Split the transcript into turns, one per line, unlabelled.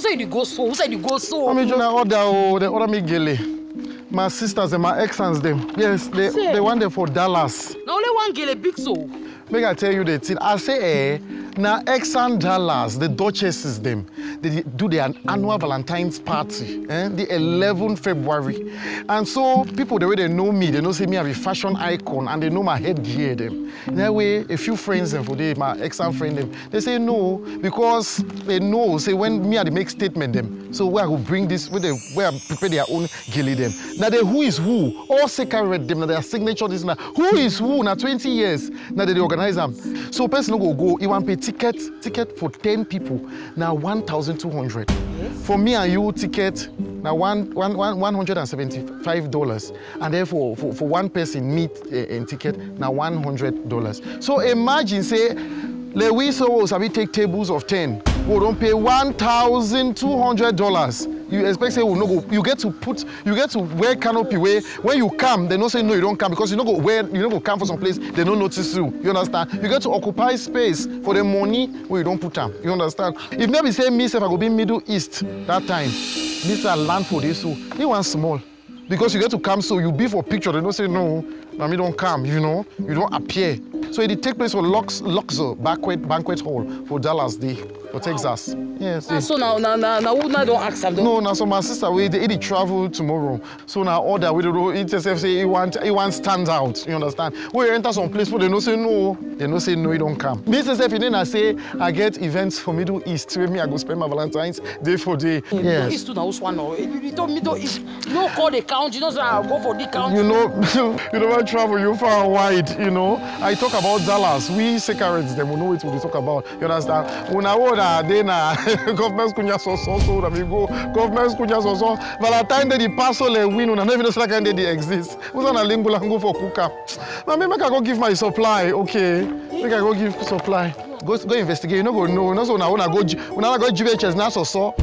said you go so? Who said you go so?
Mami John, I order oh, they order me gele. My sisters and my ex-sons them. Yes, they
Say.
they want them for Dallas.
na only one girl big so.
Make I tell you the thing. I say, eh, now ex-and Dallas, the Duchesses them, they do their annual Valentine's party, eh, the 11th February. And so people, the way they know me, they know say me as a fashion icon, and they know my headgear them. That way, a few friends them for they, my Exssa friend them, they say no because they know say when me I make statement them. So where I will bring this, where they where I prepare their own gilly them. Now they who is who, all sacred them, now their signature this now. Who is who? Now 20 years, now they organize them. So person no go he want pay ticket, ticket for 10 people, now 1,200. For me and you, ticket now one, one, one, $175. And therefore, for, for one person, meet uh, and ticket, now $100. So imagine, say, le we so sabi take tables of 10, we don't pay $1,200. You expect say we no go, you get to put, you get to wear canopy where when you come, they don't say no, you don't come because you no go wear, you no go come for some place, they don't notice you. You understand? You get to occupy space for the money where you don't put them. You understand? If maybe say me, if I go be Middle East that time, this a land for this so, they want small. Because you get to come so you be for picture, they don't say no, me don't come, you know, you don't appear. So it take place for Lux, Luxor banquet, banquet hall for Dallas Day, for Texas. Yes.
Ah,
eh.
so now now now now now don't ask am.
No, now so my sister we they, they travel tomorrow. So now order we don't it just say he want he want stand out. You understand? We enter some place where they no say no. They no say no, you don't come. Me if you didn't say I get events for Middle East where me I go spend my Valentine's day for day.
Yes.
Yes.
East to na which one now? You don't me don't no call the count. You know say I go for the count.
You know, you when travel, you far and wide, you know. I talk about Dallas. We secrets them, we know what we talk about. You understand? When I order, then uh, government kunya so so so that we go. Government kunya so so. Valentine day the parcel le win. Una never know say kind day they exist. Who's on a lingo lango for cooker? Now me make I go give my supply, okay? Make I go give supply. Go go investigate. You no go know. No so now when I go, when I go GVHS now so so.